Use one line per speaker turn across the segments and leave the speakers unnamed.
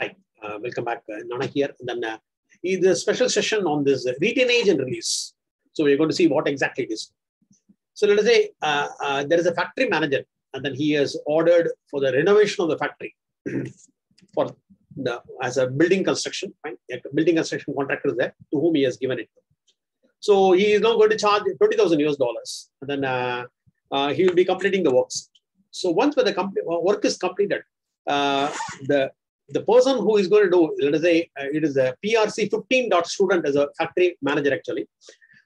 Hi, uh, welcome back. Uh, Nana here. And then uh, is a special session on this uh, retainage and release. So we're going to see what exactly it is. So let us say uh, uh, there is a factory manager, and then he has ordered for the renovation of the factory for the as a building construction. Right? A building construction contractor is there to whom he has given it. So he is now going to charge twenty thousand US dollars, and then uh, uh, he will be completing the works. So once when the work is completed, uh, the the person who is going to do, let us say, uh, it is a PRC 15 dot student as a factory manager actually,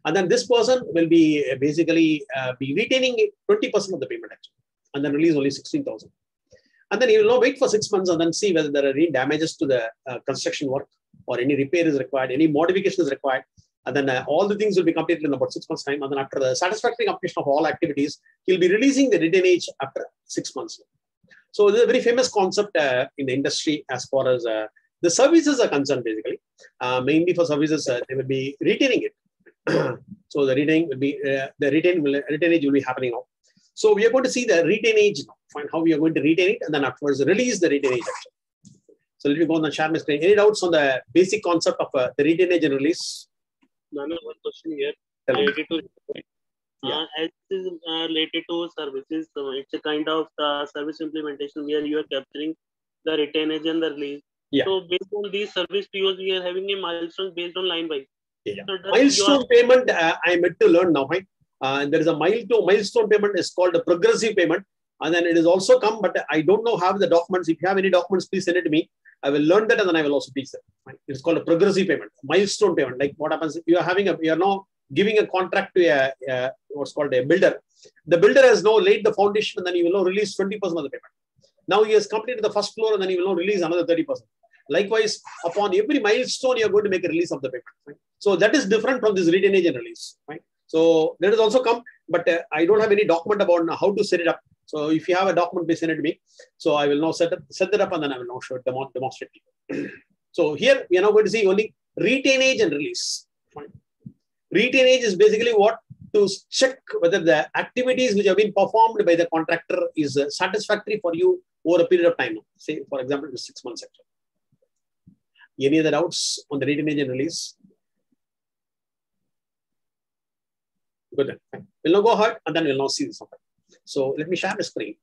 and then this person will be uh, basically uh, be retaining 20 percent of the payment actually, and then release only 16,000. And then he will now wait for six months and then see whether there are any damages to the uh, construction work or any repair is required, any modification is required, and then uh, all the things will be completed in about six months' time. And then after the satisfactory completion of all activities, he'll be releasing the retainage after six months. So this is a very famous concept uh, in the industry as far as uh, the services are concerned. Basically, uh, mainly for services, uh, they will be retaining it. so the retaining will be the retain will, retainage will be happening now. So we are going to see the retainage now. Find how we are going to retain it, and then afterwards release the retainage. Actually. So let me go on the share my screen. Any doubts on the basic concept of uh, the retainage and release?
Nana, one question here related to yeah. uh, as is uh, related to services. So it's a kind of uh, service implementation where you are capturing the retainage and the release.
Yeah.
So based on these service POs, we are having a milestone based on line wise.
Yeah. So milestone payment, uh, I am to learn now. Right? Uh, there is a milestone milestone payment is called a progressive payment, and then it is also come, but I don't know have the documents. If you have any documents, please send it to me. I will learn that, and then I will also teach them. Right? It's called a progressive payment, milestone payment. Like what happens? You are having a you are now giving a contract to a, a, what's called a builder. The builder has now laid the foundation and then he will now release 20% of the payment. Now he has completed the first floor and then he will now release another 30%. Likewise, upon every milestone, you are going to make a release of the payment. Right? So that is different from this retainage and release. Right? So that has also come, but uh, I don't have any document about how to set it up. So if you have a document, please send it to me. So I will now set, up, set that up and then I will now show it, demonstrate so here we are now going to see only retainage and release. Fine. Retainage is basically what to check whether the activities which have been performed by the contractor is uh, satisfactory for you over a period of time. Say, for example, the six months. Actually. Any other doubts on the retainage and release? Good. We'll now go ahead and then we'll now see this. So let me share the screen.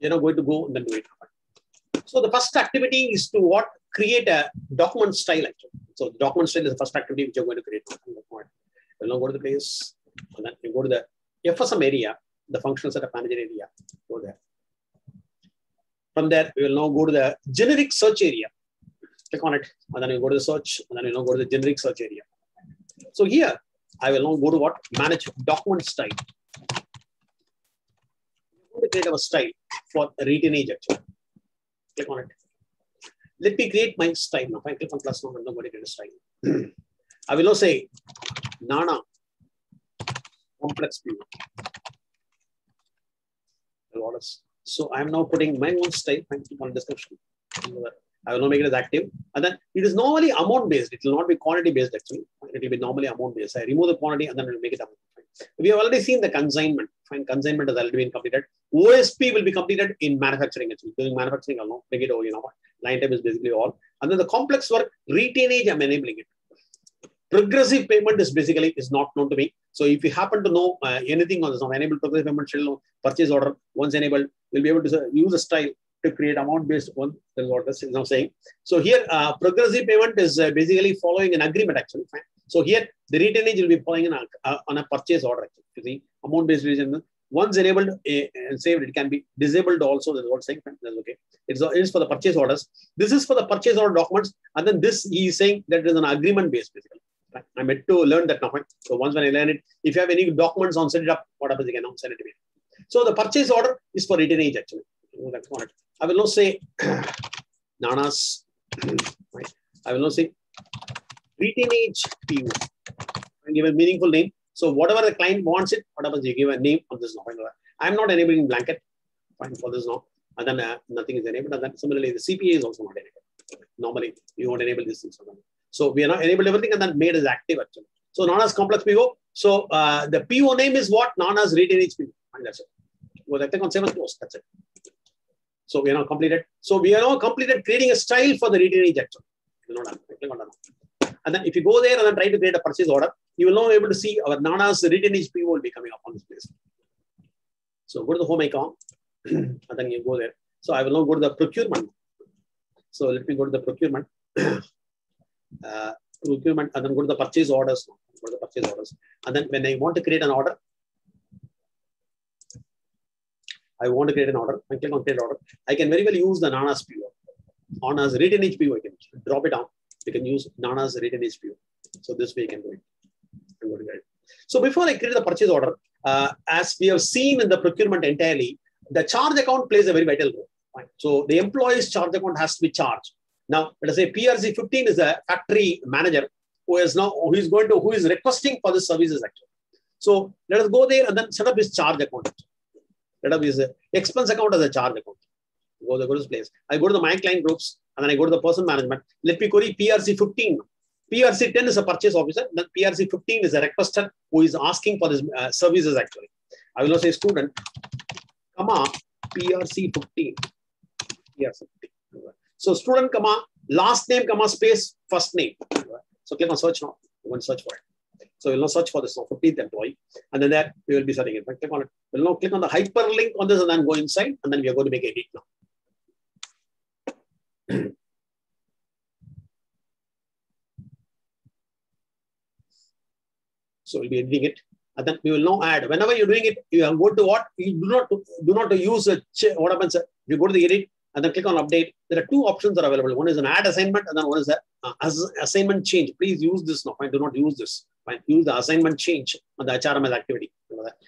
You're not going to go and then do it. So the first activity is to what? Create a document style actually. So the document style is the first activity which you're going to create. You'll now go to the place and then you go to the FSM area, the functional setup manager area. Go there. From there, we will now go to the generic search area. Click on it, and then you go to the search, and then you now go to the generic search area. So here, I will now go to what? Manage document style to create our style for retainage actually. Click on it. Let me create my style now. If I click on plus number, going create a style. I will now say Nana complex view. So I'm now putting my own style. I click on description. I will now make it as active. And then it is normally amount based. It will not be quantity based actually. It will be normally amount based. I remove the quantity and then I will make it amount. We have already seen the consignment. Fine, consignment has already been completed. OSP will be completed in manufacturing. Actually, doing manufacturing, not bring it over. You know, line time is basically all. And then the complex work, retainage, I'm enabling it. Progressive payment is basically is not known to me. So if you happen to know uh, anything on this, now enable progressive payment schedule purchase order once enabled, we'll be able to use a style to create amount based is what this is now saying. So here, uh, progressive payment is uh, basically following an agreement. Actually, fine. So here the retainage will be following a, uh, on a purchase order. Actually, you see, amount based region. Once enabled and saved, it can be disabled also. That's what saying. That's okay. It's, it is for the purchase orders. This is for the purchase order documents, and then this he is saying that it is an agreement based basically. I'm yet to learn that now. So once when I learn it, if you have any documents on set it up, what happens? Can now send it to me. So the purchase order is for retainage actually. That's what I will not say Nana's. Right. I will not say retainage PO and give a meaningful name. So whatever the client wants it, what happens? You give a name on this now. I'm not enabling blanket. Fine for this now. And then uh, nothing is enabled. And then similarly, the CPA is also not enabled. Normally, you won't enable these things. So we are not enabled everything and then made as active actually. So Nana's complex PO. So uh, the PO name is what? Nana's retainage PO. And that's it. There, click on save and close. That's it. So we are now completed. So we are now completed creating a style for the retainage actually. You know, done. Click on done. And then if you go there and then try to create a purchase order, you will now be able to see our Nana's written HP will be coming up on this place. So go to the home icon and then you go there. So I will now go to the procurement. So let me go to the procurement. uh, procurement and then go to the purchase orders. Go to the purchase orders. And then when I want to create an order, I want to create an order. I click on create order. I can very well use the Nana's PO. Nana's retainage PO, I can drop it down. You can use Nana's retainage PO. So this way you can do it. I'm going to it. So before I create the purchase order, uh, as we have seen in the procurement entirely, the charge account plays a very vital role. Fine. So the employee's charge account has to be charged. Now, let us say PRC 15 is a factory manager who is now who is going to who is requesting for the services actually. So let us go there and then set up his charge account. Set up his expense account as a charge account. Go to this place. I go to the my client groups and then I go to the person management. Let me query PRC 15. PRC 10 is a purchase officer. Then PRC 15 is a requester who is asking for his uh, services actually. I will not say student, comma, PRC 15. PRC 15. So student, comma, last name, comma, space, first name. So click on search now. You want to search for it. So we'll now search for this now, 15th employee. And then there we will be setting it. Click on it. We'll now click on the hyperlink on this and then go inside. And then we are going to make edit now. So we'll be editing it. And then we will now add. Whenever you're doing it, you go to what? You do not do not use a what happens. You go to the edit and then click on update. There are two options that are available. One is an add assignment, and then one is a uh, assignment change. Please use this now. Fine, do not use this. Fine, use the assignment change on the HRMS activity.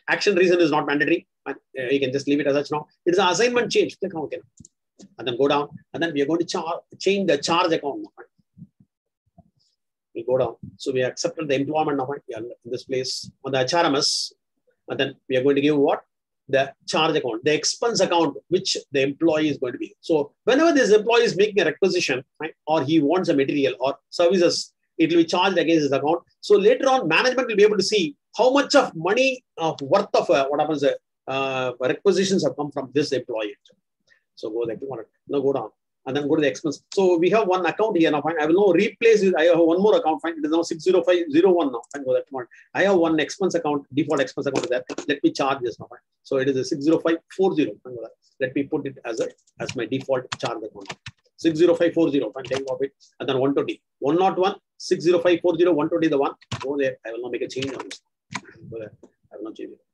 Action reason is not mandatory. Fine, uh, you can just leave it as such now. It is an assignment change. Click on OK. And then go down, and then we are going to change the charge account. Now, we go down. So we accepted the employment now in this place on the HRMS. And then we are going to give what? The charge account, the expense account, which the employee is going to be. So whenever this employee is making a requisition, right, or he wants a material or services, it will be charged against his account. So later on, management will be able to see how much of money of worth of uh, what happens, uh, requisitions have come from this employee. So go there, now go down and then go to the expense. So we have one account here now. Fine. I will now replace it. I have one more account. Fine. It is now 60501 now. Fine. Go that one. I have one expense account, default expense account is there. Let me charge this now. Fine. So it is a 60540. Fine. Go Let me put it as a as my default charge account. 60540. Fine. Take off it. And then 120. 101, 60540, 120 the one. Go there. I will not make a change on this. Go there. I will not change it.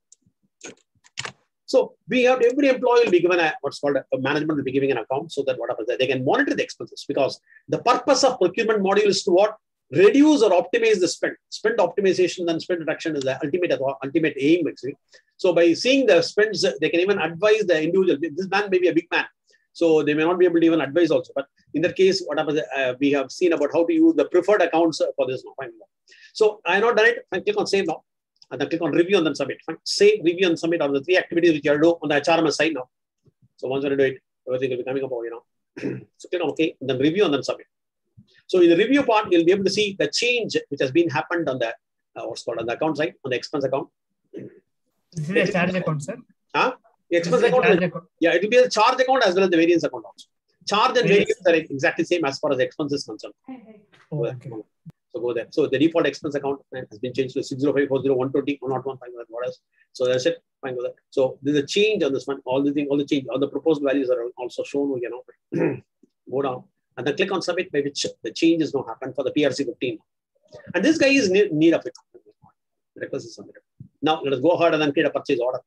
So we have every employee will be given a what's called a, a management will be giving an account so that what happens they can monitor the expenses because the purpose of procurement module is to what reduce or optimize the spend. Spend optimization and spend reduction is the ultimate ultimate aim actually. So by seeing the spends, they can even advise the individual. This man may be a big man, so they may not be able to even advise also. But in that case, what happens? Uh, we have seen about how to use the preferred accounts for this. So I have not done it. I click on save now and then click on review and then submit. Fine. Say review and submit are the three activities which you have to do on the HRMS side now. So once you do it, everything will be coming up, you know. so click on OK, and then review and then submit. So in the review part, you'll be able to see the change which has been happened on the uh, what's called on the account side, on the expense account.
This is a charge account, sir.
Huh? The expense account, is, account. Yeah, it will be a charge account as well as the variance account also. Charge and variance are exactly same as far as expense is concerned.
Oh, okay.
So go there. So the default expense account has been changed to 60540 what else? So that's it. Fine. So there's a change on this one. All the thing, all the change, all the proposed values are also shown. You know, go down and then click on submit, by which the change is now happened for the PRC 15. And this guy is near, need of it. Request is submitted. Now let us go ahead and then create a purchase order.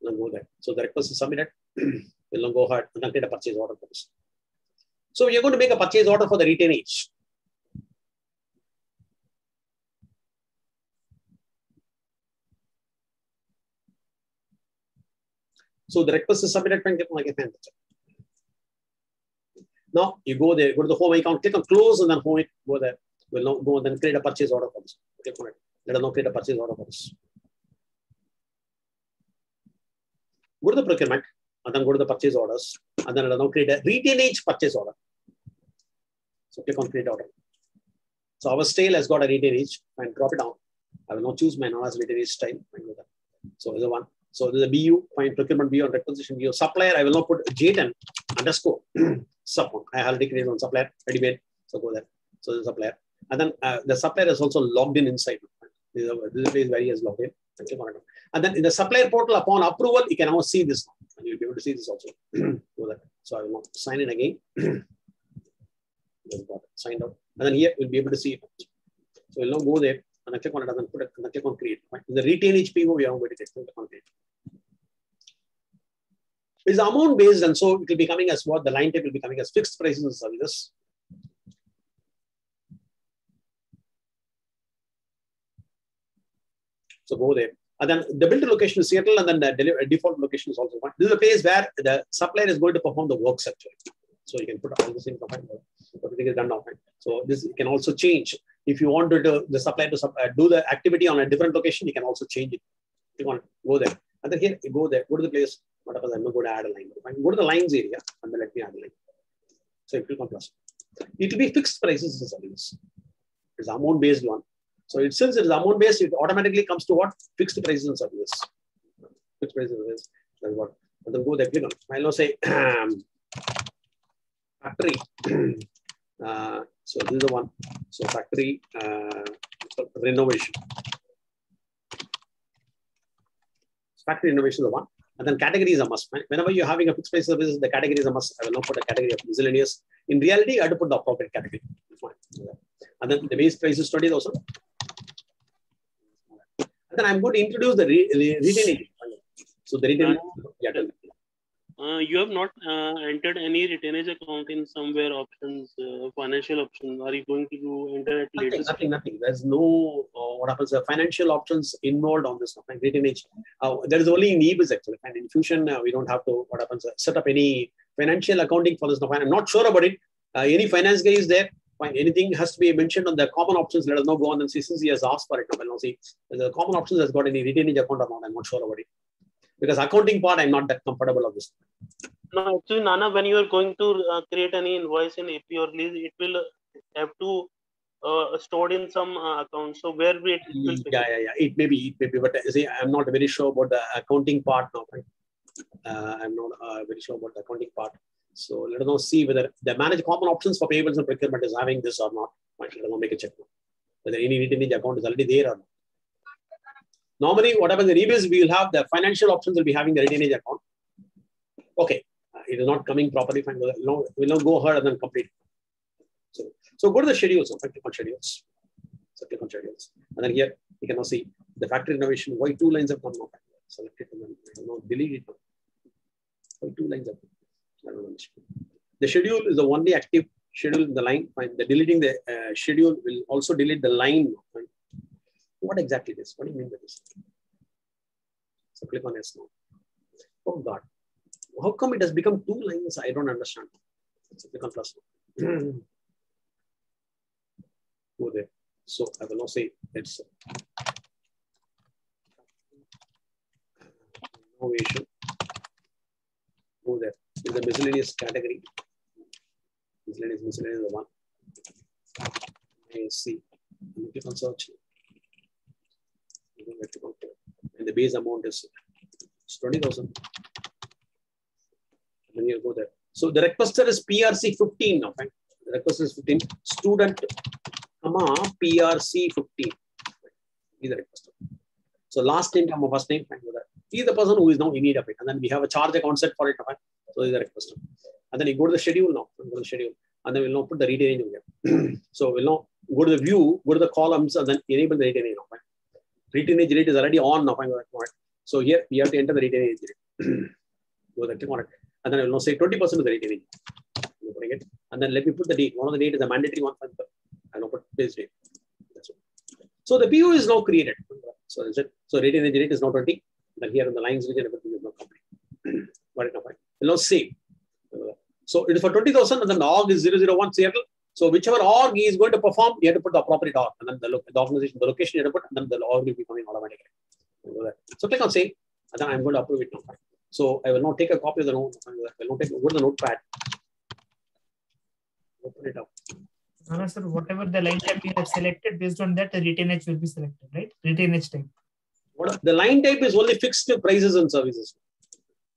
Then go there. So the request is submitted. we'll go ahead and then create a purchase order for this. So you're going to make a purchase order for the retainage. So the request is submitted and click like a. Now you go there, go to the home account, click on close and then home it, go there. We'll now go and then create a purchase order for this. Click on it. Let us now create a purchase order for this. Go to the procurement and then go to the purchase orders and then let us now create a retainage purchase order. So click on create order. So our style has got a retainage and drop it down. I will not choose my Nana's retainage style. Fine with that. So is one. So this is a BU, fine procurement BU and requisition BU. Supplier, I will not put J10 underscore sub one. I already created one supplier, ready made. So go there. So the supplier. And then uh, the supplier is also logged in inside. This is, where he has logged in. And then in the supplier portal, upon approval, you can now see this. And you'll be able to see this also. go there. So I will not sign in again. signed out. And then here we'll be able to see it. So we'll now go there and I click on it and then put it and then click on create. Right? The retainage PO we are going to get on create. It's amount based, and so it will be coming as what the line type will be coming as fixed prices and services. So go there. And then the build location is Seattle, and then the default location is also one. This is a place where the supplier is going to perform the works actually. So you can put all the same command. Everything is done now. So this can also change. If you want to do the supplier to uh, do the activity on a different location, you can also change it. You want to go there. And then here, you go there, go to the place. What happens? I'm going to add a line. Fine. Go to the lines area and then let me add a line. So click on plus. It will be fixed prices and service. It's amount based one. So it, since it is amount based, it automatically comes to what? Fixed prices and. Fixed prices and. That's what. And then go there, click on. I'll now say factory. uh, so this is the one. So factory uh, renovation. Factory renovation is the one. And then category is a must. Whenever you're having a fixed price service, the category is a must. I will not put a category of miscellaneous. In reality, I had to put the appropriate category. And then the base price is 20,000. And then I'm going to introduce the re, re, retainage. So the retainage, yeah,
uh, you have not uh, entered any retainage account in somewhere options, uh, financial options. Are you going to do enter at
nothing, Nothing, nothing. There's no what happens. The financial options involved on this retainage. Uh, there is only in actually, and in Fusion we don't have to what happens set up any financial accounting for this. I'm not sure about it. any finance guy is there. Fine. Anything has to be mentioned on the common options. Let us know. Go on and see since he has asked for it. Now, see the common options has got any retainage account or not. I'm not sure about it because accounting part I'm not that comfortable of this.
No, actually, Nana, when you are going to uh, create any invoice in AP or lease, it will have to uh, stored in some uh, account. So where it will
yeah, yeah, yeah. It may be, it may be, but see, I'm not very sure about the accounting part now. Right? Uh, I'm not uh, very sure about the accounting part. So let us now see whether the manage common options for payables and procurement is having this or not. Right? Let us now make a check now. Whether any retainage account is already there or not. Normally, what happens in eBiz, we will have the financial options will be having the retainage account. Okay, uh, it is not coming properly. Fine. We'll now go ahead and then complete. So, go to the schedules. So click on schedules. So click on schedules. And then here you can now see the factory renovation. Why two lines have come now? Select it and then now delete it. Why two lines have come? The schedule is the only active schedule in the line. Fine. The deleting the uh, schedule will also delete the line. Fine. What exactly this? What do you mean by this? So click on yes now. Oh God. How come it has become two lines? I don't understand. So click on plus. Go there. So I will not say it's innovation. Go there. In the miscellaneous category. Miscellaneous, miscellaneous the one. I see. Click on search and the base amount is 20,000. Then you go there. So the requester is PRC 15 now. Right? The requester is 15. Student, comma, PRC 15. He's the requester. So last name, comma, first name, with that. He's the person who is now in need of it. And then we have a charge account set for it. So he's the requester. And then you go to the schedule now. Go to the schedule. And then we'll now put the retainage in here. so we'll now go to the view, go to the columns, and then enable the retainage now. Fine? retainage rate is already on now. So here we have to enter the retainage rate. Go there, click on it. And then I will now say 20% of the retainage. It. And then let me put the date. One of the date is a mandatory one. I put this date. So the PO is now created. So is it? So retainage rate is now 20. Then here in the lines region, everything is now complete. Got it now fine. Now save. So it is for 20,000 and then the org is 001 Seattle. So whichever org he is going to perform, you have to put the appropriate org, and then the, the organization, the location you have to put, and then the org will be coming automatically. So click on save, and then I'm going to approve it now. So I will now take a copy of the note. I will now take go to the notepad. Open it up.
No, no, sir. Whatever the line type you have selected, based on that, the retainage will be selected, right? Retainage type.
What, the line type is only fixed prices and services.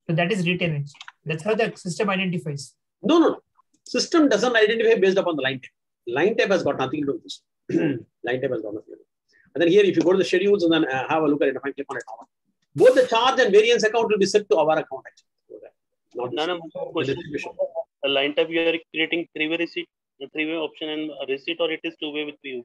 So that is retainage. That's how the system identifies.
No, no, no. System doesn't identify based upon the line type. Line type has got nothing to do with this. line type has got nothing to do. And then here, if you go to the schedules and then uh, have a look at it, if I click on it, both the charge and variance account will be set to our account actually. Not
No, no,
the
A line type you are creating three-way receipt, a three-way option and receipt, or it is two-way with PO.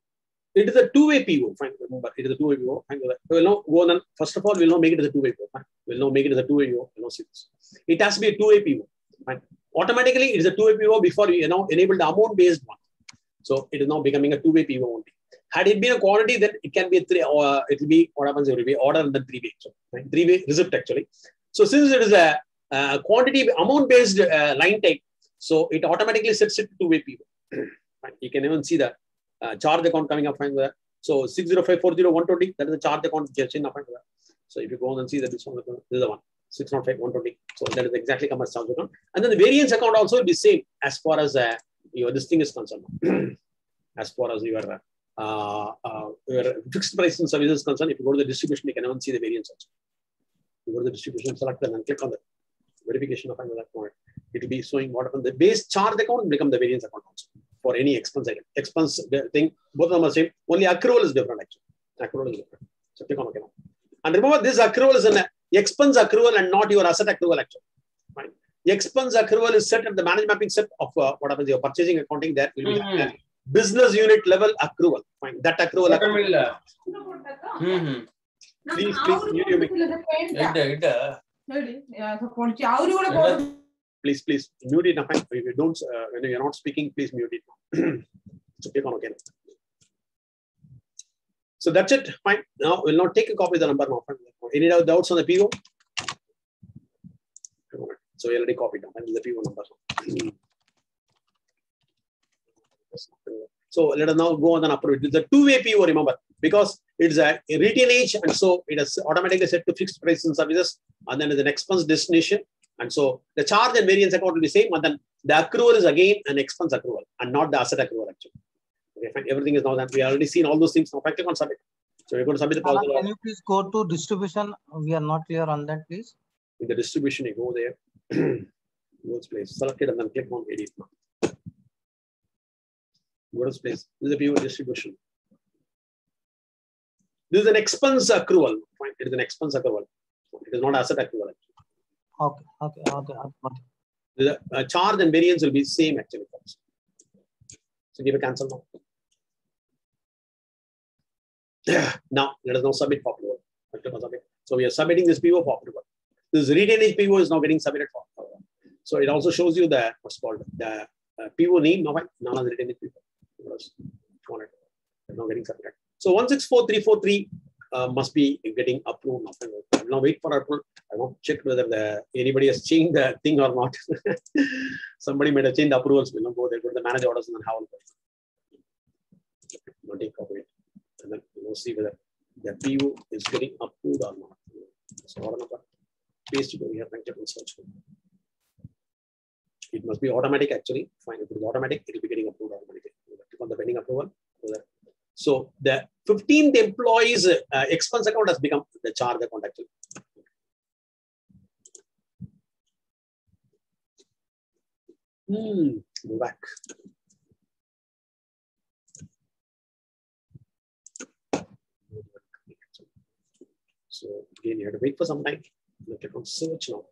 It is a two-way PO. Fine, remember, it is a two-way PO. Fine, we'll not go and- First of all, we'll not make it as a two-way PO. Fine. We'll not make it as a two-way PO. We'll not see this. It has to be a two-way PO. Fine. Automatically, it is a two-way PO before you know enable the amount-based one. So it is now becoming a two-way PO only. Had it been a quantity, then it can be a three. Or it will be what happens? Will be order and then three-way. So, right? Three-way receipt actually. So since it is a, uh quantity amount-based uh, line type, so it automatically sets it to two-way PO. You can even see the uh, charge account coming up fine there. So 60540 that is the charge account in up. So if you go on and see that this one, this is the one. 605 120. So that is exactly come charge account. And then the variance account also will be same as far as uh, your this thing is concerned. as far as your uh, uh, your fixed price and services is concerned, if you go to the distribution, you can even see the variance also. You go to the distribution, select that and click on the verification of another point. It will be showing what happened. The base charge account will become the variance account also for any expense item. Expense thing, both of them are same. Only accrual is different actually. Accrual is different. So click on OK now. And remember, this accrual is an expense accrual and not your asset accrual actually. Right? Expense accrual is set at the management mapping set of uh, what happens your purchasing accounting. There will be
mm
-hmm. business unit level accrual. Fine. That accrual.
accrual. Mm -hmm.
Please, please,
you, you make
please, please mute it. If you don't, uh, when you're not speaking, please mute it. so click on OK. So that's it. Fine. Now we'll not take a copy of the number. Any doubts on the PO? So we already copied now. the PO number. So let us now go on and approve it. It's a two-way PO, remember, because it's a retainage, and so it is automatically set to fixed prices and services, and then the next month's destination, and so the charge and variance account will be same, but then the accrual is again an expense accrual and not the asset accrual actually. Okay, fine. Everything is now that we already seen all those things. Now, click on submit. So we're going to submit the proposal
Can you please go to distribution? We are not clear on that, please.
in the distribution. You go there, go to place, select it, and then click on edit. Go to this place. This is a PO distribution. This is an expense accrual. Fine. It is an expense accrual. It is not asset accrual.
Okay, okay, okay.
The uh, charge and variance will be same actually. So give a cancel now. now let us now submit on submit. So we are submitting this PO for approval. This retainage PO is now getting submitted for. So it also shows you the what's called the uh, PO name. Now, none of the retainage PO. Now getting submitted. So 164343 uh, must be getting approved now. Wait for approval. I want to check whether the anybody has changed the thing or not. Somebody might have changed the approvals. We'll not go there, go to the manager orders and then have look. Not take copy. And then we'll see whether the PO is getting approved or not. So order number, paste here, right, and search. It must be automatic actually. Fine, if it is automatic, it will be getting approved automatically. Click on the pending approval. So the 15th employees uh, expense account has become the charge account actually. Hmm, go back. So again, you have to wait for some time. Click on search now.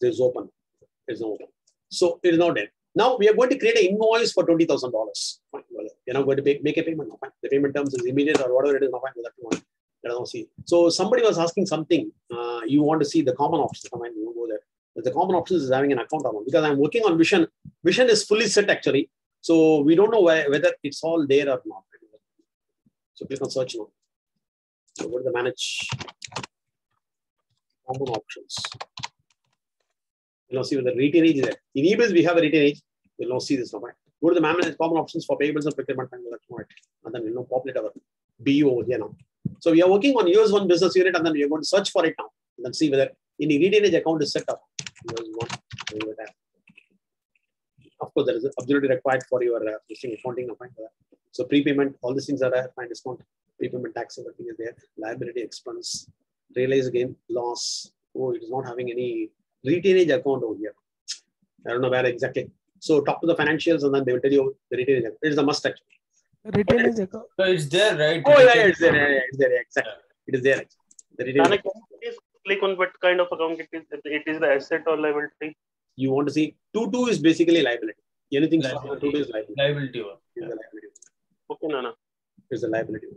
This is open. It's not open. So it is not there. Now we are going to create an invoice for twenty thousand dollars. You're not going to pay, make a payment. now, fine. The payment terms is immediate or whatever it is. Now, fine. That you us see. So somebody was asking something. Uh, you want to see the common options. Fine. You go there. But the common options is having an account on because I'm working on Vision. Vision is fully set actually. So we don't know where, whether it's all there or not. So click on search now. So go to the manage common options. You'll now see whether retainage is there. In eBiz, we have a retainage. We'll now see this. Right? Go to the manage common options for payables and procurement and right. And then we'll now populate our BU over here now. So we are working on US one business unit and then we are going to search for it now. And then see whether any retainage account is set up. Of course, there is absolutely required for your uh, accounting. So prepayment, all these things are there. Fine discount, prepayment tax, everything is there. Liability expense, realized gain, loss. Oh, it is not having any retainage account over here. I don't know where exactly. So talk to the financials and then they will tell you the retainage account. It is a must actually.
Retainage account.
So it's there, right?
Oh yeah, yeah, it's there. Yeah, yeah, it's there. Yeah, exactly. It is there. Actually. The retainage
Nana, can please click on what kind of account it is? It is the asset or liability?
you want to see two two is basically liability. Anything starting with two two is liability.
Liability one.
Is the liability.
Okay, Nana.
Is the liability.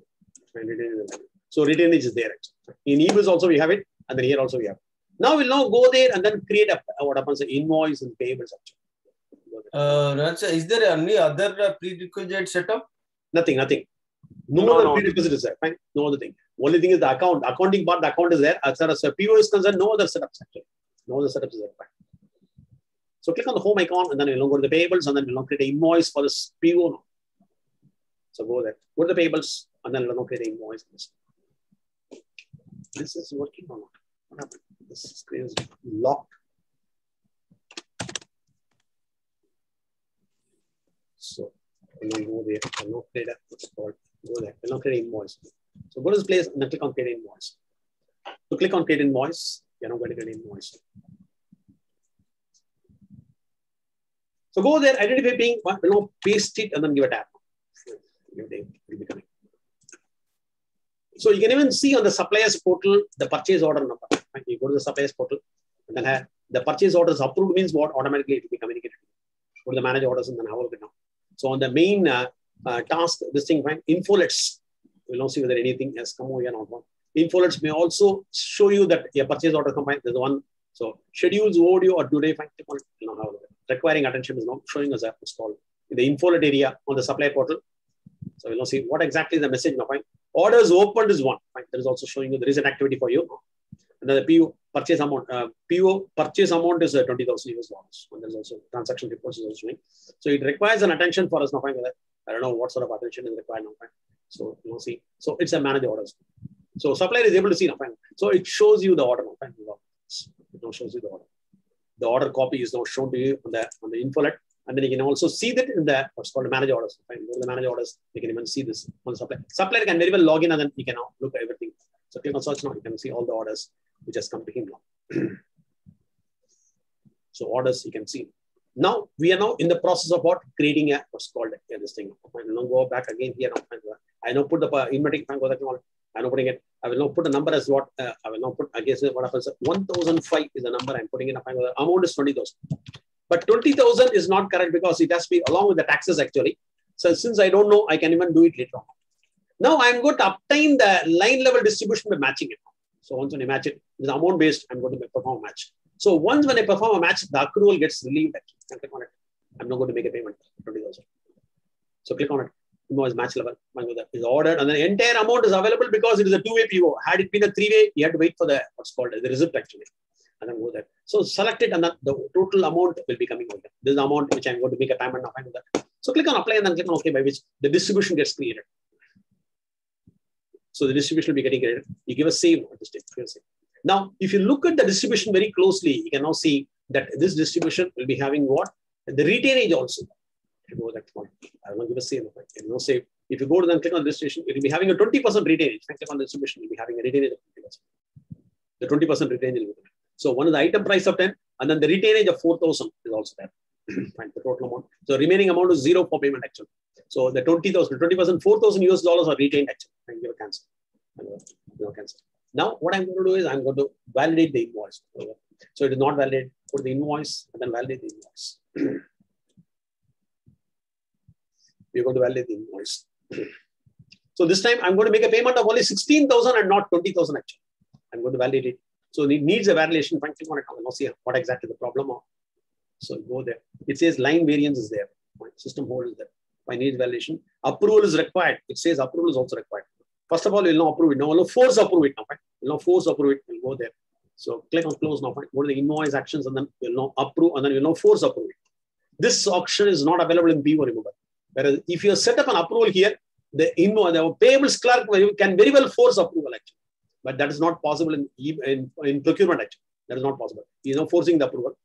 And retainage is the liability. So retainage is there. Actually. In eBiz also we have it, and then here also we have. It. Now we'll now go there and then create a what happens invoice and payables. Actually.
Uh, Ransa, is there any other uh, prerequisite setup?
Nothing, nothing. No,
No,
other
no.
prerequisite is there. Fine. No other thing. Only thing is the account. Accounting part, the account is there. As far as the PO is concerned, no other setups actually. No other setups is there. Fine. So click on the home icon and then we'll go to the payables and then we'll now create an invoice for this PO. now. So go there. Go to the payables and then we'll now create an invoice. This is working or not? What happened? This screen is locked. So we'll now go there. We'll now create a called. Go there. Now create an invoice. So go to this place and then click on create invoice. So click on create invoice. you're not going to create invoice. So go there, identify being one, you know, paste it and then give a tap. So you can even see on the suppliers portal the purchase order number. Right? You go to the suppliers portal and then have the purchase orders approved means what automatically it will be communicated. Go to the manage orders and then have a look now. So on the main uh, uh, task, this thing, fine, infolets. We'll now see whether anything has come over here or not. Infolets may also show you that your purchase order combined. There's one. So schedules, audio, or a look. Requiring attention is now showing us a called in the infolet area on the supply portal. So we'll now see what exactly the message now. Fine. Orders opened is one. Fine. There is also showing you there is an activity for you. The PO purchase amount, uh, PO purchase amount is uh, 20,000 US dollars. And there's also transaction reports is also showing. So it requires an attention for us now. I don't know what sort of attention is required now. So you know, see. So it's a manage orders. So supplier is able to see now. So it shows you the order now. It now shows you the order. The order copy is now shown to you on the on the infolet. And then you can also see that in the what's called manage orders. Fine. Go the manage orders. You can even see this on the supplier. Supplier can very well log in and then you can now look at everything. So click on search now. You can see all the orders which has come to him now. so orders you can see. Now we are now in the process of what creating a what's called uh, this thing. I will now go back again here. I now put the uh, one. I'm putting it. I will now put a number as what uh, I will now put. I guess what happens. One thousand five is the number I'm putting in. The amount is twenty thousand. But 20,000 is not correct because it has to be along with the taxes actually. So since I don't know, I can even do it later on. Now I'm going to obtain the line level distribution by matching it. So once when I match it, the amount based, I'm going to perform a match. So once when I perform a match, the accrual gets relieved. Click on it. I'm not going to make a payment. 20,000. So click on it. Invoice match level. Is ordered and the entire amount is available because it is a two-way PO. Had it been a three-way, you had to wait for the what's called the receipt actually and then go there. So select it and the total amount will be coming over. This is the amount which I'm going to make a payment of. So click on apply and then click on OK by which the distribution gets created. So the distribution will be getting created. You give a save at this stage. Now, if you look at the distribution very closely, you can now see that this distribution will be having what? The retainage also. Go that one. I will give a save. No save. If you go to then click on the distribution, it will be having a 20% retainage. Click on the distribution, you'll be having a retainage of 20%. The 20% retainage will be so one is the item price of 10, and then the retainage of 4,000 is also there. Fine, the total amount. So remaining amount is zero for payment actually. So the 20,000, 20%, 4,000 US dollars are retained actually. And give a cancel. And cancel. Now what I'm going to do is I'm going to validate the invoice. So it is not valid. Put the invoice and then validate the invoice. We're going to validate the invoice. so this time I'm going to make a payment of only 16,000 and not 20,000 actually. I'm going to validate it. So it needs a validation. Fine, click on it. Now see what exactly the problem are. So go there. It says line variance is there. Fine. System hold is there. Fine, needs validation. Approval is required. It says approval is also required. First of all, you'll not approve it. No, we'll force approve it now. Fine. You'll not force approve it. We'll go there. So click on close now. Fine. Go to the invoice actions and then you'll now approve and then you'll now force approve it. This option is not available in PO remember. Whereas if you set up an approval here, the invoice, the payables clerk can very well force approval actually but that is not possible in, in, in procurement actually. That is not possible. He is now forcing the approval.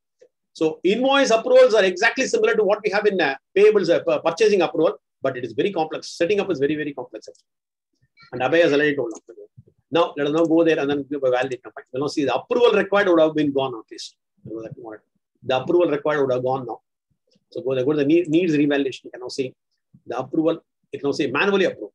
So invoice approvals are exactly similar to what we have in uh, payables uh, purchasing approval, but it is very complex. Setting up is very, very complex. And Abhay has. Now, let us now go there and then validate. You know, see, the approval required would have been gone at least. The approval required would have gone now. So go there, go to the needs revalidation. You can now see the approval. It can now say manually approved.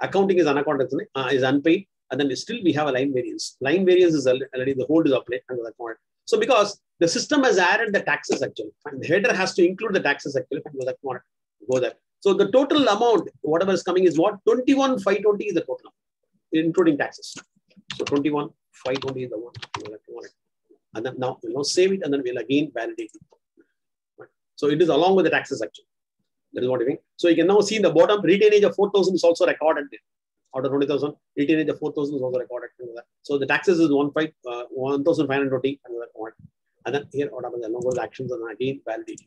Accounting is unaccounted, uh, is unpaid, and then still we have a line variance. Line variance is already the hold is applied under the point. So because the system has added the taxes actually, and the header has to include the taxes actually. Go go there. So the total amount, whatever is coming, is what 21 520 is the total, including taxes. So 21 520 is the one. And then now we'll now save it and then we'll again validate it. So it is along with the taxes actually. That is what I mean. So you can now see in the bottom, retainage of 4,000 is also recorded there. Out of 20,000, retainage of 4,000 is also recorded. So the taxes is 1, uh, 1,520. And then here, what happens? Along with the actions and again validate.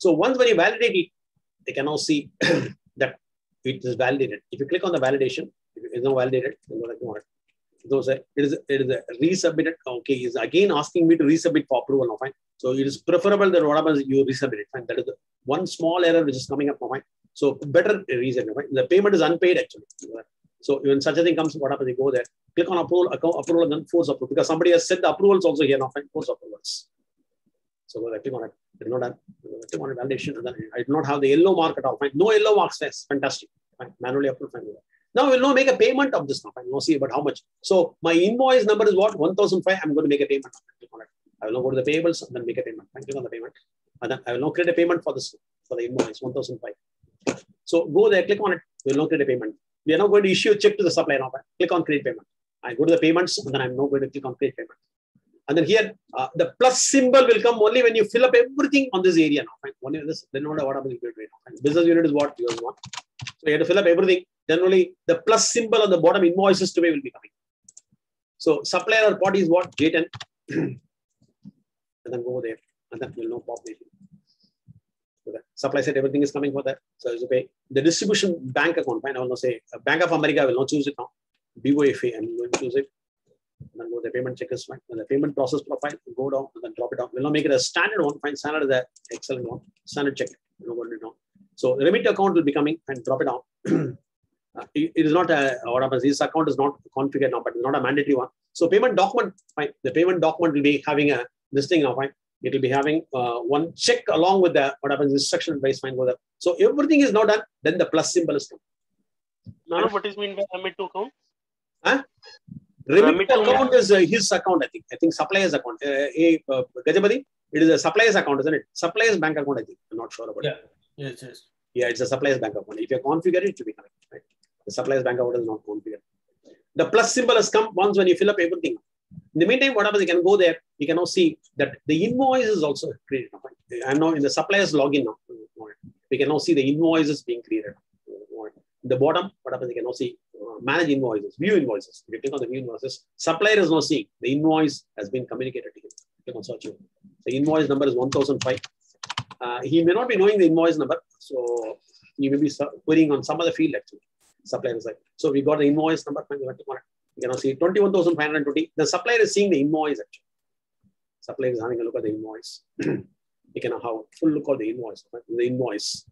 So once when you validate it, they can now see that it is validated. If you click on the validation, it is now validated, those it is it is resubmitted. Okay, is again asking me to resubmit for approval now. Fine. So it is preferable that what happens you resubmit it. Fine. That is the one small error which is coming up. Fine. So better reason. Fine. The payment is unpaid actually. So when such a thing comes, what happens? You go there, click on approval, account approval, and then force approval because somebody has set the approvals also here now. Fine. Force approvals. So on it. I did not have click on validation. I did not have the yellow mark at all. Fine. No yellow marks. Yes. Fantastic. Fine. Manually approve. Fine. Now we'll now make a payment of this now. I will see about how much. So my invoice number is what? 1005. I'm going to make a payment. I will now go to the payables and then make a payment. I click on the payment. And then I will now create a payment for this for the invoice 1005. So go there, click on it. We'll now create a payment. We are now going to issue a check to the supplier now. Click on create payment. I go to the payments and then I'm now going to click on create payment. And then here, uh, the plus symbol will come only when you fill up everything on this area now. Fine. Only this, then what happens right now. Business unit is what you want. So you have to fill up everything. Then only the plus symbol on the bottom invoices to me will be coming. So supplier or party is what? J10. and then go there. And then we'll know population. So that supply set everything is coming for that. So it's okay. The distribution bank account, fine. I will not say uh, Bank of America will not choose it now. BOFA, I'm going to choose it. And then go the payment check is fine. And the payment process profile, go down and then drop it down. We'll not make it a standard one. Fine, standard is the excellent one. Standard check. We'll go down. So the remit account will be coming and drop it down. uh, it, it is not a what happens. This account is not configured now, but it's not a mandatory one. So payment document, fine. The payment document will be having a this thing now, fine. It will be having uh, one check along with the what happens instruction base fine with that. So everything is now done. Then the plus symbol is come.
Now, what is mean by remit to account?
Huh? Remit account is uh, his account, I think. I think supplier's account. Uh, a, uh, Gajapati, it is a supplier's account, isn't it? Supplier's bank account, I think. I'm not sure about
yeah.
it.
Yes, yes.
Yeah, it's a supplier's bank account. If you configure it, it will be correct. Right? The supplier's bank account is not configured. The plus symbol has come once when you fill up everything. In the meantime, what happens? You can go there. You can now see that the invoice is also created. I'm now in the supplier's login now. We can now see the invoices being created. In the bottom, what happens? You can now see uh, manage invoices, view invoices. If you click on the view invoices, supplier is now seeing the invoice has been communicated to him. Click on search. The invoice number is 1005. Uh, he may not be knowing the invoice number, so he may be querying on some other field actually. Supplier is like, So we got the invoice number. You can now see 21,520. The supplier is seeing the invoice actually. Supplier is having a look at the invoice. you can have full look at the invoice. The invoice,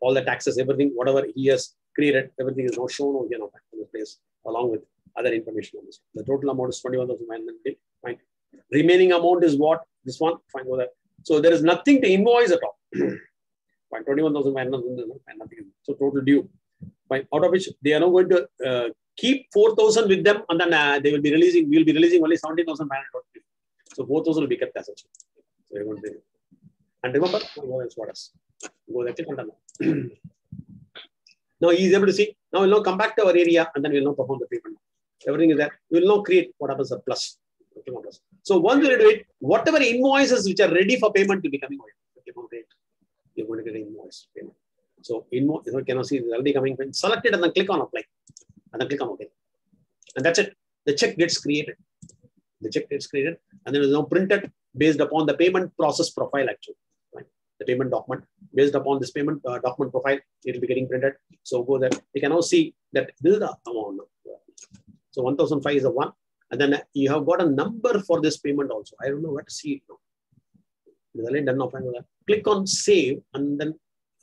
all the taxes, everything, whatever he has created, everything is now shown over here in this place, along with other information on this. The total amount is 21,900. Fine. Remaining amount is what? This one. Fine. Go there. So there is nothing to invoice at all. Fine. 21,500. So total due. Fine. Out of which they are now going to uh, keep 4,000 with them, and then uh, they will be releasing. We will be releasing only 17,500. So 4,000 will be kept as such. So you're going to. And remember, what else? Go there. Click on. Now he is able to see. Now we'll now come back to our area and then we'll now perform the payment. Everything is there. We'll now create what happens a plus. So once we do it, whatever invoices which are ready for payment will be coming over. You're going to get invoice payment. So invoice, you cannot see it's already coming. Select it and then click on apply. And then click on OK. And that's it. The check gets created. The check gets created and then is now printed based upon the payment process profile actually the payment document. Based upon this payment uh, document profile, it will be getting printed. So go there. You can now see that this is the amount. So 1005 is a one. And then you have got a number for this payment also. I don't know where to see it now. Click on save and then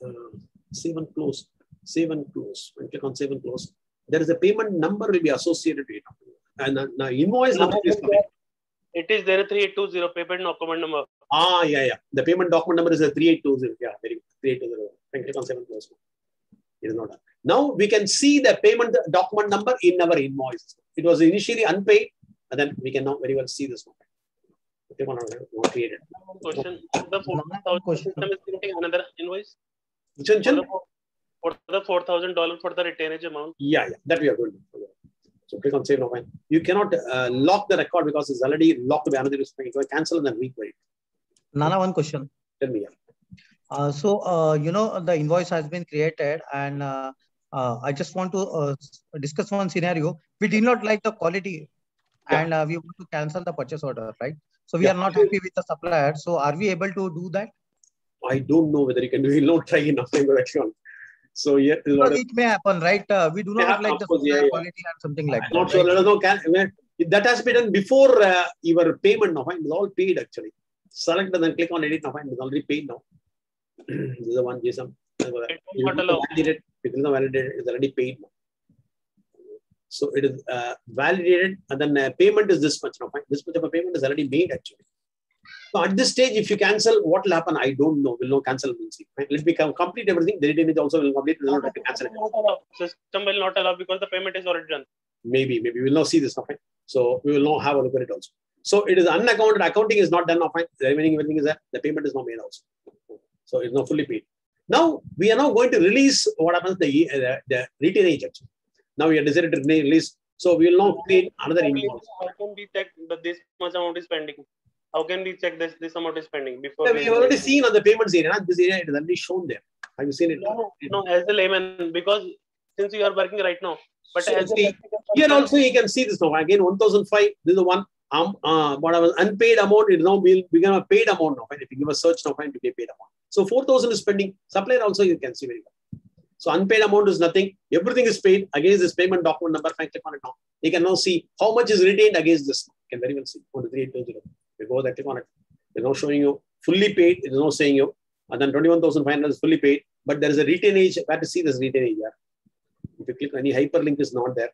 uh, save and close. Save and close. And click on save and close. There is a payment number will be associated with it. And then now invoice number is coming.
It is there 3820 payment document number.
Ah, yeah, yeah. The payment document number is a 3820. Yeah, very good. 3820. Can click on save and close. It is not done. Now we can see the payment document number in our invoice. It was initially unpaid, and then we can now very well see this one. Okay, one not created.
One question. The
Another
4000
question.
is creating another invoice
Which
for
Chan?
the, for the $4,000 for the retainage amount.
Yeah, yeah, that we are going to do. So click on save now. You cannot uh, lock the record because it's already locked by another respect. So can cancel and then requery.
Nana, one question.
Tell me. Yeah.
Uh, so, uh, you know, the invoice has been created and uh, uh, I just want to uh, discuss one scenario. We did not like the quality
Yeah.
and uh, we want to cancel the purchase order, right? So we
Yeah.
are not happy with the supplier. So are we able to do that?
I don't know whether you can do it. We'll not try enough. Actually. On. So yeah, there's
Because
of-
it may happen, right? Uh, we do not
happen,
like the
course, yeah,
supplier
yeah.
quality and something like
I'm
that.
not sure.
right?
Let us know. Can, that has been done before uh, your payment now. Fine. It's all paid actually. Select and then click on edit now. Fine. It's already paid now. this is the one, Jason.
It will not.
Validated. It is validated. It's already paid now. So it is uh, validated and then uh, payment is this much now. Fine. This much of a payment is already made actually. So at this stage, if you cancel, what will happen? I don't know. We'll know cancel means. Fine. Let me come complete everything. The also will complete. We'll not have to cancel.
System will not allow because the payment is already done.
maybe maybe we'll now see this now so we will now have a look at it also so it is unaccounted accounting is not done now fine the remaining everything is there the payment is not made also so it's not fully paid now we are now going to release what happens the uh, the, the retainage now we are decided to release so we will now create another invoice
How can we check that this much amount is pending? how can we check this this amount is pending before?
Yeah, we have already seen on the payments area. Not this area it is already shown there. Have you seen it?
No, no. As a layman, because since you are working right now, but
so
as
see, here also you can see this now. Again, one thousand five. This is the one. Um, uh, what I was unpaid amount it now will become a paid amount now. If you give a search now, you get be paid amount. So four thousand is spending. Supplier also you can see very well. So unpaid amount is nothing. Everything is paid against this payment document number. Fine, click on it now. You can now see how much is retained against this. You can very well see. 4380 go that click on it. They're not showing you fully paid. There's no saying you. And then 21,500 is fully paid. But there is a retainage. Where to see this retainage. here? If you click any hyperlink is not there.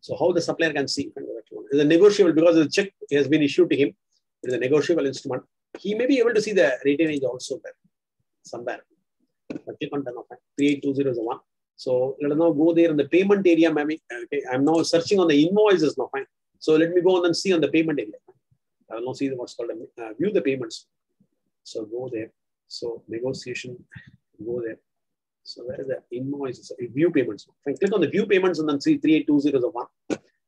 So how the supplier can see? It's a negotiable because the check has been issued to him. It is a negotiable instrument. He may be able to see the retainage also there somewhere. But click on 3820 is the one. So let us now go there in the payment area. Okay, I'm now searching on the invoices now. Fine. So let me go on and see on the payment area. I will now see what's called a, uh, view the payments. So go there. So negotiation, go there. So where is the invoice? Uh, View payments. Fine. Click on the view payments and then see 3820 is the one.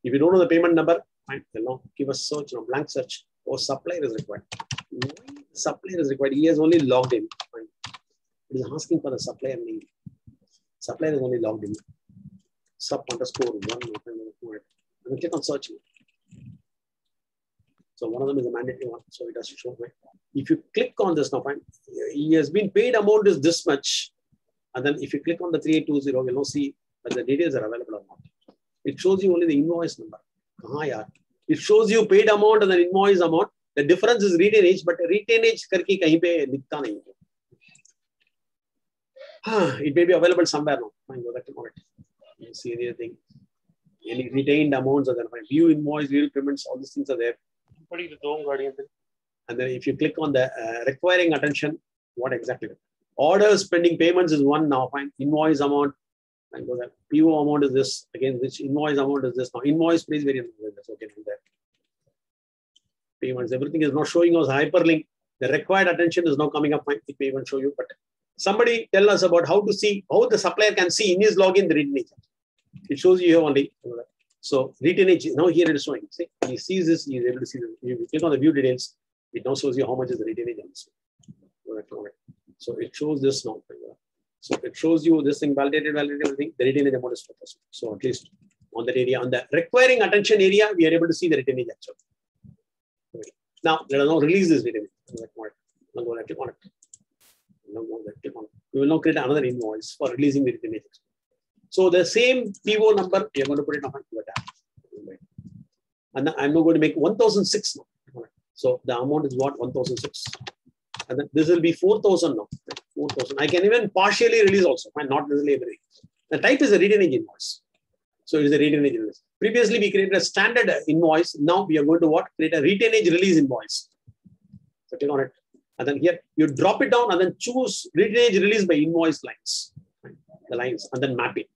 If you don't know the payment number, fine. Now give a search, you know, blank search. Or supplier is required. Why supplier is required? He has only logged in. Fine. It is asking for the supplier name. Supplier is only logged in. Sub underscore one. And then click on search. So one of them is a mandatory one. So it has to show. Right? If you click on this now, fine. He has been paid amount is this much. And then if you click on the 3820, you'll now see that the details are available or not. It shows you only the invoice number. कहाँ यार? It shows you paid amount and then invoice amount. The difference is retainage, but retainage करके कहीं पे लिखता नहीं है. हाँ, it may be available somewhere now. Fine, go back to it. You see anything? Any retained amounts are there. Fine. View invoice, view payments, all these things are there. And then if you click on the uh, requiring attention, what exactly? Orders pending payments is one now, fine. Invoice amount, and go that. PO amount is this. Again, which invoice amount is this now? Invoice please variant. That's okay. That. Payments, everything is not showing us hyperlink. The required attention is now coming up fine. It may even show you, but somebody tell us about how to see, how the supplier can see in his login the read. It shows you here only. You know so retainage. Now here it is showing. See, he sees this. He is able to see this. You click on the view details it now shows you how much is the retainage on this. So it shows this now. So it shows you this thing validated, validated, everything. The retainage amount is 4%. So at least on that area, on the requiring attention area, we are able to see the retainage actually. Okay. Now let us now release this and click on it. Click on it. We will now create another invoice for releasing the retainage. So the same eh, PO number, you're going to put it on the tab. And I'm now going to make 1006 now. So the amount is what? 1006. And then this will be 4000 now. 4000. I can even partially release also, and not necessarily everything. The type is a retainage invoice. So it is a retainage invoice. Previously, we created a standard invoice. Now we are going to what? Create a retainage release invoice. So click on it. And then here you drop it down and then choose retainage release by invoice lines. The lines and then map it,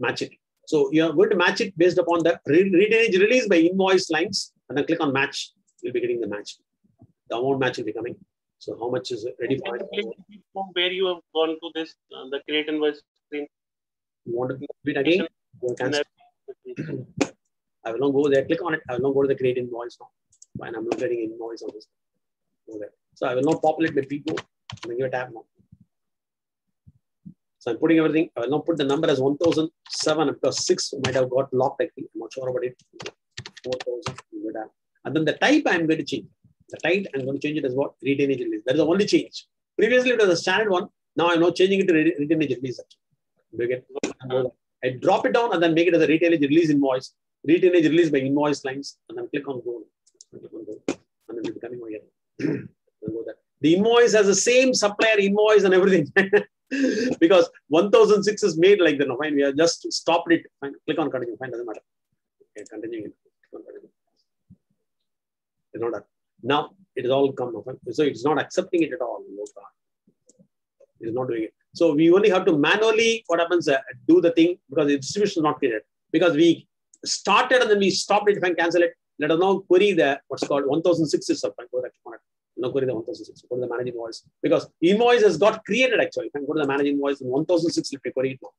match it. So you are going to match it based upon the re- retainage release by invoice lines and then click on match. You'll be getting the match. The amount match will be coming. So how much is ready for?
From where you have gone to this, uh, the create invoice screen.
You want to do it again? I will not go there. Click on it. I will not go to the create invoice now. Fine, I'm not getting invoice on this. Go there. So I will not populate the people. I'm going to give a tab now. So I'm putting everything. I will not put the number as 1007 because 6 might have got locked. Think. I'm not sure about it. 4000. And then the type I'm going to change. The type I'm going to change it as what? Retainage release. That is the only change. Previously it was a standard one. Now I'm not changing it to retainage release. You get I drop it down and then make it as a retainage release invoice. Retainage release by invoice lines and then click on go. And then it's becoming over here. the invoice has the same supplier invoice and everything. because 1006 is made like that. No, fine. We have just stopped it. Fine. Click on continue. Fine. Doesn't matter. Okay, continue. It's not done. Now it is all come. Fine. So it's not accepting it at all. It is not doing it. So we only have to manually, what happens, uh, do the thing because the distribution is not created. Because we started and then we stopped it. I cancel it, let us now query the what's called 1006 is up. Go that on it. The 1006. Go to the manage invoice because invoice has got created actually. If I go to the manage invoice in 1006, let query it now.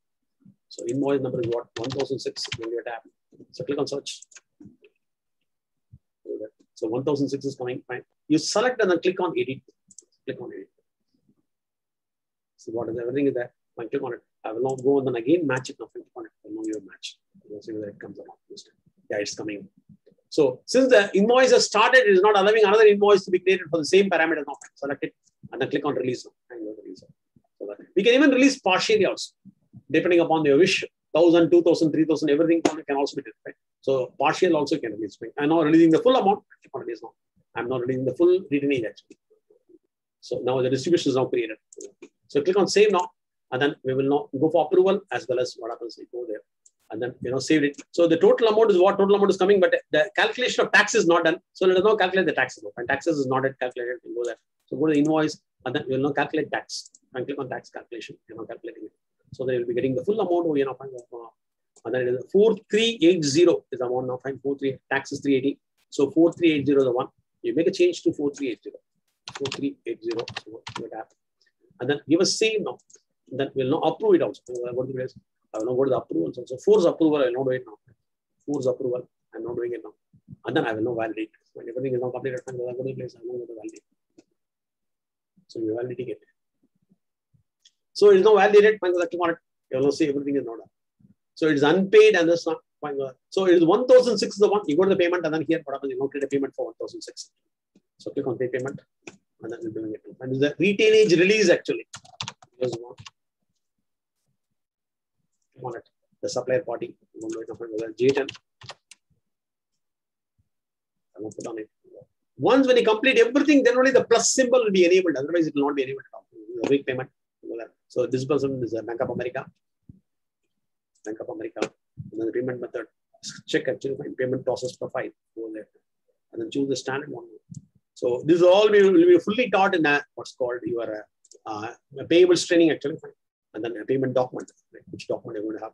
So invoice number is what 1006. When you tab. So click on search. So 1006 is coming. Fine. You select and then click on edit. Click on edit. So what is everything is there? Fine, click on it. I will now go and then again match it. Now click on it. I know your match. We'll see whether it comes along. Yeah, it's coming. So since the invoice has started, it is not allowing another invoice to be created for the same parameter. Now select it and then click on release. So we can even release partially also, depending upon your wish. 1000, 2000, 3000, everything can also be different. So partial also can release. I'm not releasing the full amount. Now. I'm not releasing the full retainage actually. So now the distribution is now created. So click on save now, and then we will now go for approval as well as what happens. We go there, and then you know save it. So the total amount is what total amount is coming, but the calculation of tax is not done. So let us now calculate the taxes. And taxes is not yet calculated. We go there. So go to the invoice, and then you will now calculate tax. And click on tax calculation. You know calculating it. So they will be getting the full amount. You know, and then it is four three eight zero is the amount now. Fine, four three tax is three eighty. So four three eight zero is the one. You make a change to four three eight zero. Four three eight zero. So what happens? and then give a save now. Then we'll now approve it also. I will now go to the approval. So force approval, I will not do it now. Force approval, I'm not doing it now. And then I will now validate. When everything is now completed, I will go to place, I will go to validate. So we're validating it. So it's now validated, fine, click it. You will see everything is not done. So it's unpaid and this not fine. So it is 1006 is the one. You go to the payment and then here what happens, you now create a payment for 1006. So click on pay payment and then we're doing it. And the retainage release actually. One. On it. The supplier party. J10. I will put on it. Once when you complete everything, then only the plus symbol will be enabled. Otherwise, it will not be enabled at week payment. So this person is a Bank of America. Bank of America. And then the payment method. Check actually payment process profile. There. And then choose the standard one. So this is all will, will be fully taught in a, what's called your uh, payables training actually, and then a payment document, right? which document you're going to have.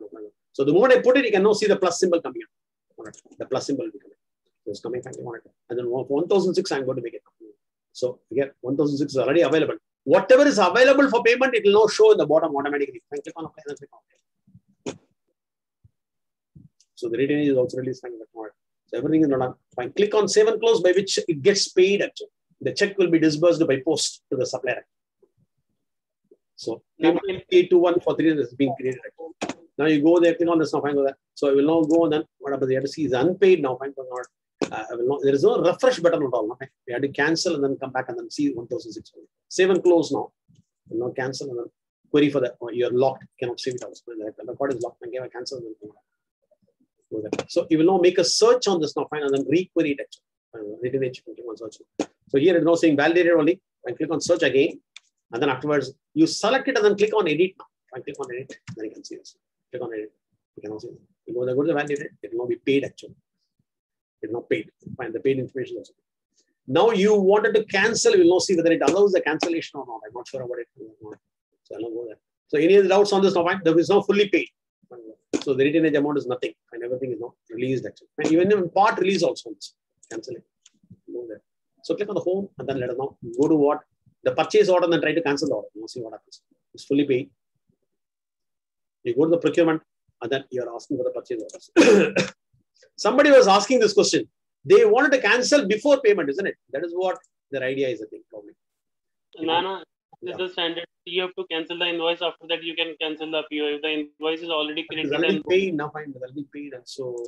So the moment I put it, you can now see the plus symbol coming up. The plus symbol will be coming. So it's coming back on it. And then 1006, I'm going to make it. So again, 1006 is already available. Whatever is available for payment, it will now show in the bottom automatically. On apply and click on. So the retainage is also released. So everything is not done. Fine. Click on save and close by which it gets paid actually. The check will be disbursed by post to the supplier. So payment A21 for three is being created. Now you go there, click on this now, with that. So I will now go and then what happens? You have to see is unpaid now, fine for not. Uh, I will not, there is no refresh button at all. Okay? We have to cancel and then come back and then see 1600. Save and close now. will now cancel and then query for that. Oh, you're locked, cannot save it out. The record is locked. I gave a cancel and then Go there. So you will now make a search on this now, fine, and then re-query it. Actually. Uh, written search. So here it's now saying validated only. And click on search again, and then afterwards you select it and then click on edit. Fine, click on edit, then you can see this. Click on edit. You can also go there, go to the validated. It will now be paid actually. It will not paid. Find the paid information also. Now you wanted to cancel, you will now see whether it allows the cancellation or not. I'm not sure about it. So I'll not go there. So any other doubts on this now? Fine. There is now fully paid. So the retainage amount is nothing, and everything is not released actually. And even in part release also, cancel it. Go there. So click on the home and then let us know. Go to what? The purchase order and then try to cancel the order. We'll see what happens. It's fully paid. You go to the procurement and then you're asking for the purchase orders. Somebody was asking this question. They wanted to cancel before payment, isn't it? That is what their idea is, I think, probably.
Nana, this
Yeah.
is standard. You have to cancel the invoice. After that, you can cancel the PO. If the invoice is already
It's
created
already
and
paid now, fine. It's already paid, and so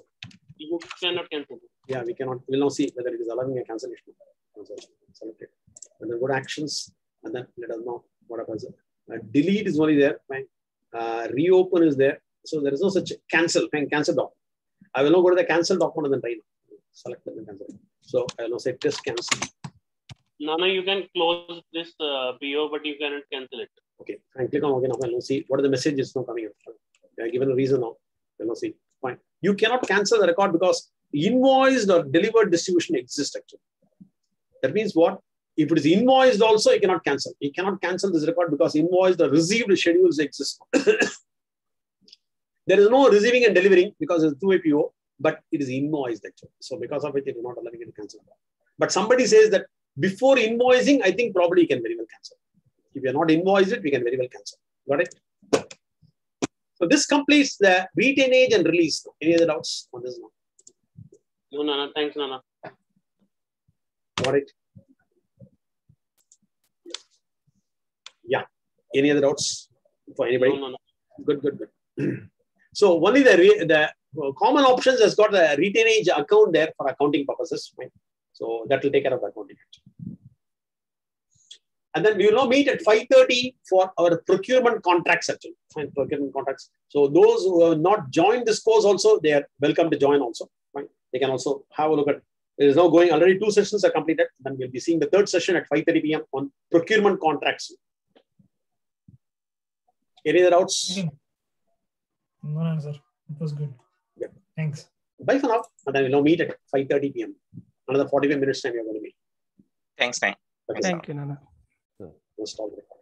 you cannot cancel. it.
yeah, we cannot. We'll now see whether it is allowing a cancellation. Select it, and then go to actions, and then let us know what happens. Uh, delete is only there. Fine. Uh, reopen is there. So there is no such cancel. Fine, cancel doc. I will now go to the cancel document and then try. Select and cancel. So I will now say test cancel.
Nana, you can close this uh, PO, but you cannot cancel it.
Okay, and click on okay now. We'll see what are the messages now coming up. They are given a reason now. We'll now see. Fine. You cannot cancel the record because invoiced or delivered distribution exists actually. That means what? If it is invoiced also, you cannot cancel. You cannot cancel this record because invoiced or received schedules exist. there is no receiving and delivering because it's two APO, but it is invoiced actually. So because of it, it is not allowing you to cancel. But somebody says that before invoicing, I think probably you can very well cancel. If you are not invoiced it, we can very well cancel. Got it? So this completes the retainage and release. Any other doubts on this one?
No, Nana. Thanks, Nana.
Got it? Yeah. Any other doubts for anybody?
No, no, no.
Good, good, good. so only the the uh, common options has got the retainage account there for accounting purposes. Right? So that will take care of the accounting. And then we will now meet at 5.30 for our procurement contracts actually. Fine, procurement contracts. So those who have not joined this course also, they are welcome to join also. Fine. They can also have a look at it is now going already two sessions are completed. Then we'll be seeing the third session at 5.30 p.m. on procurement contracts. Any other doubts?
No answer. It was good.
Yeah.
Thanks.
Bye for now. And then we'll now meet at 5.30 p.m. Another 45 minutes time we are going to meet.
Thanks, man.
Okay,
Thank you, Nana.
We'll stop the recording.